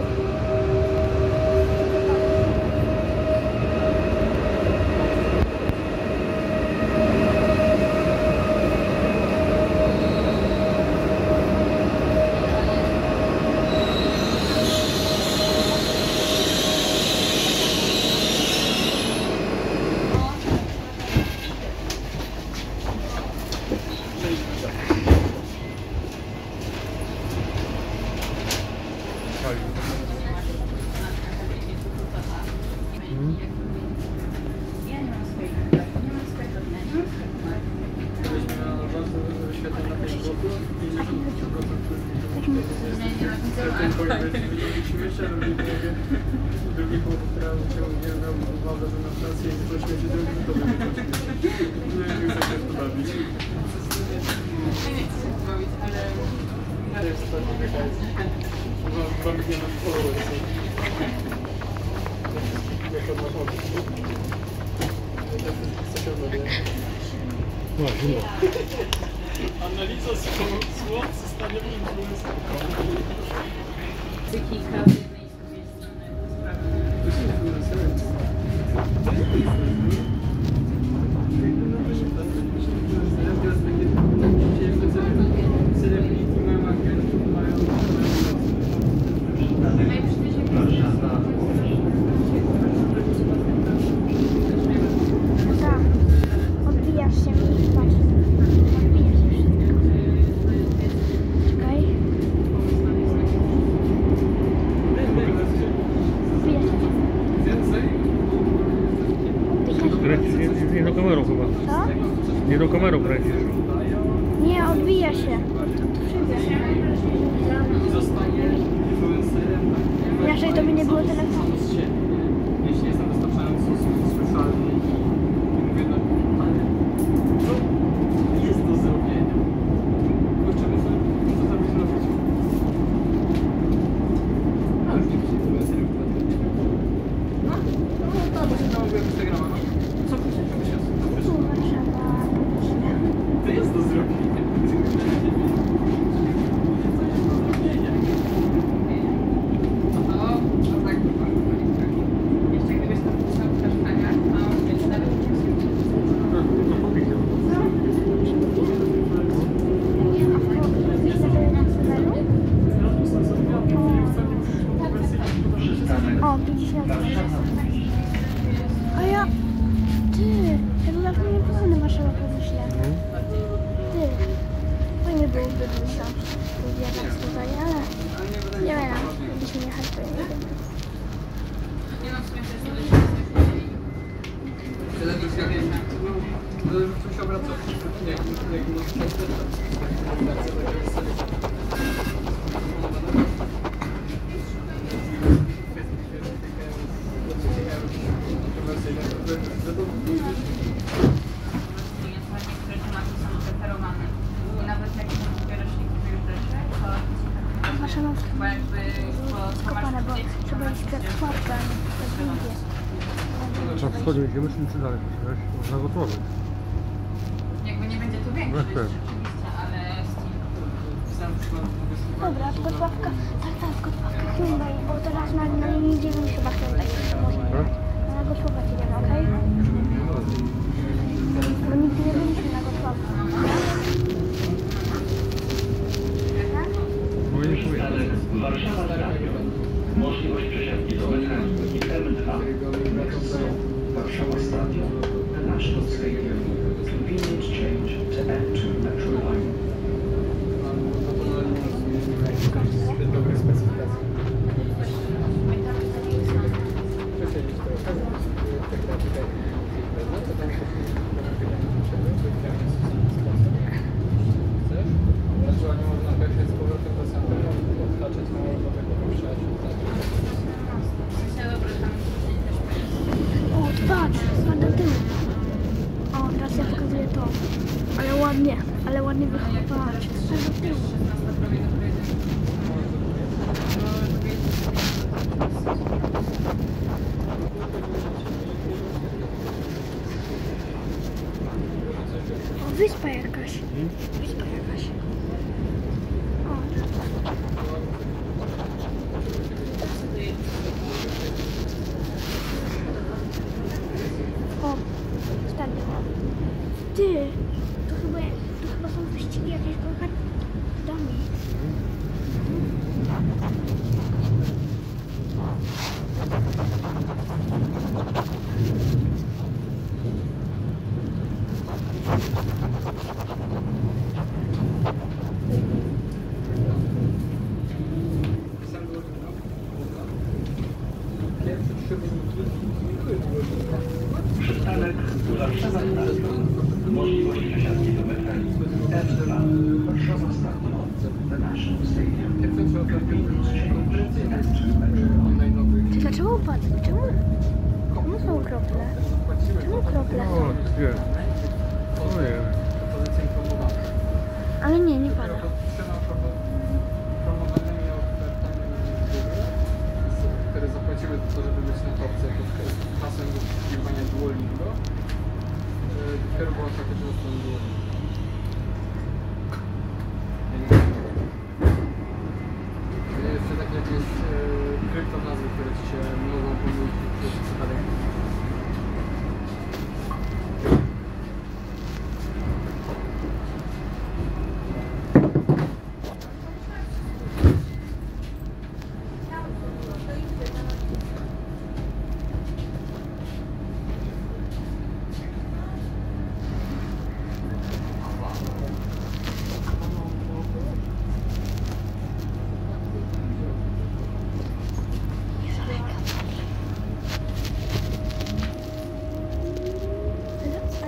Bye. home. Annalisa, so, so, so ist dann immer ein Blödsinn. Trzeba wchodzić, gdzie myślimy, czy dalej, można gotować. Dobra, podławka, tak, tak podławka bo teraz na, na linii chyba Hyundai. Tak? Na Gotłowa idziemy, okej? Bo nigdy nie byliśmy na Gotłowa. Warszawa z radio. Możliwość przesiadki do metra M2. Warszawa Stadion. Nasz krople. Czemu krople są? O, gdzie? Ojej. Ale nie, nie pada.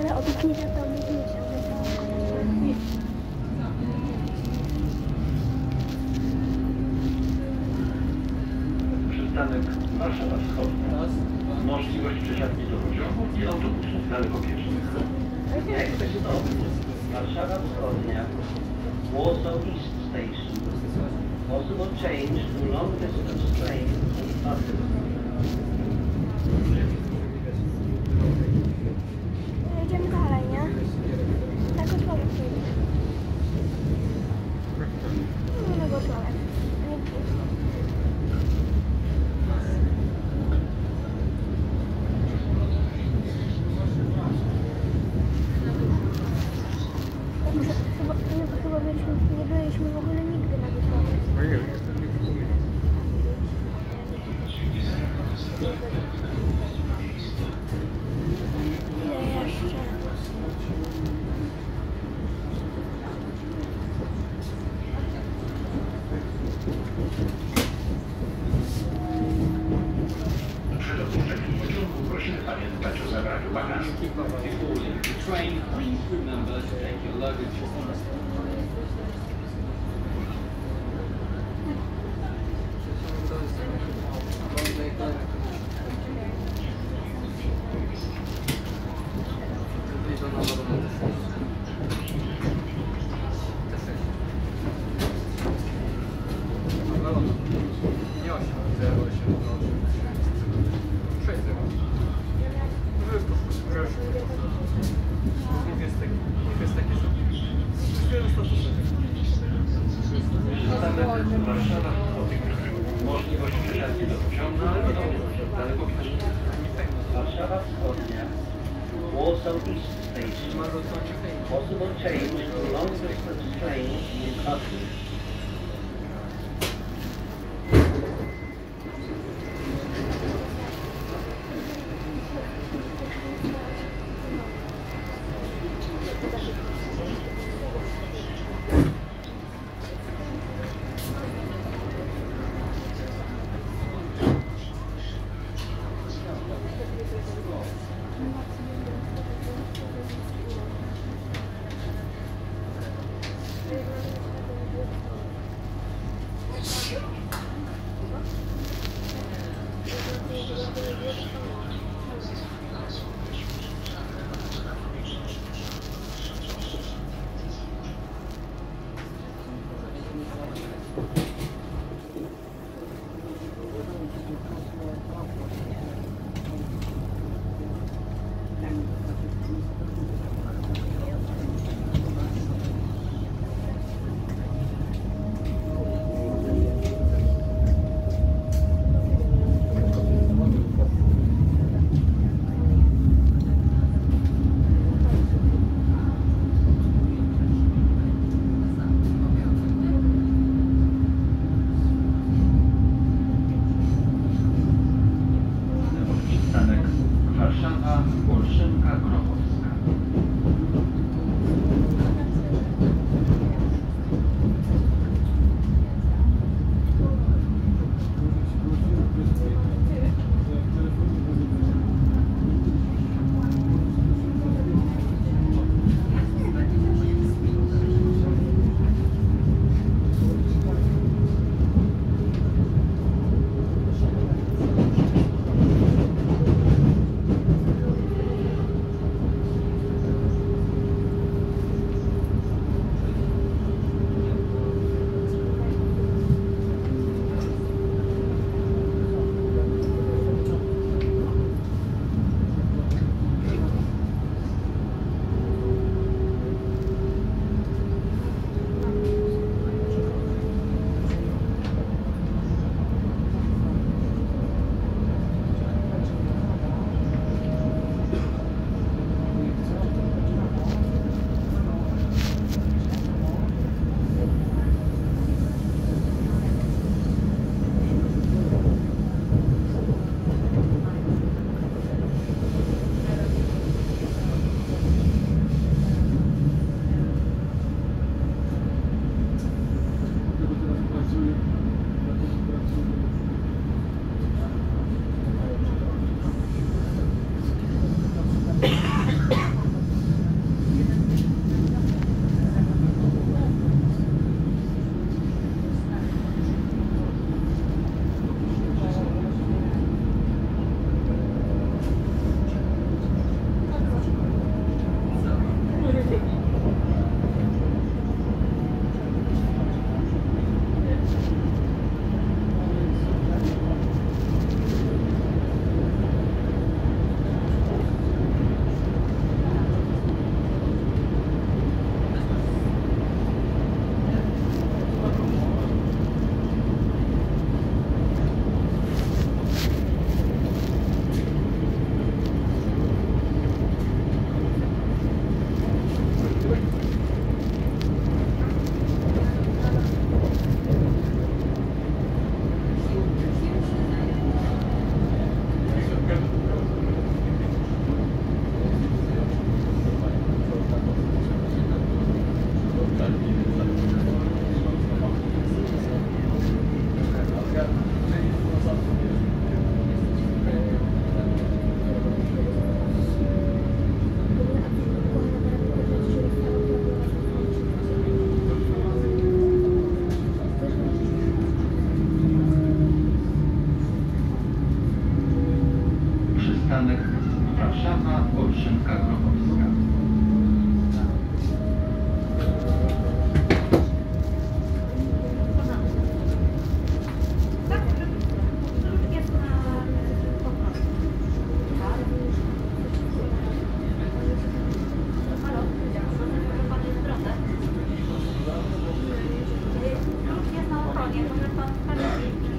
ale obić nie wiadomo, nie Przystanek Warszawa Wschodnia. Możliwość przesiadki do pociągów i autobusów dalekobieżnych. Tak Warszawa Wschodnia. Warsaw East Station. Possible change to long distance train on. up here. Yang 的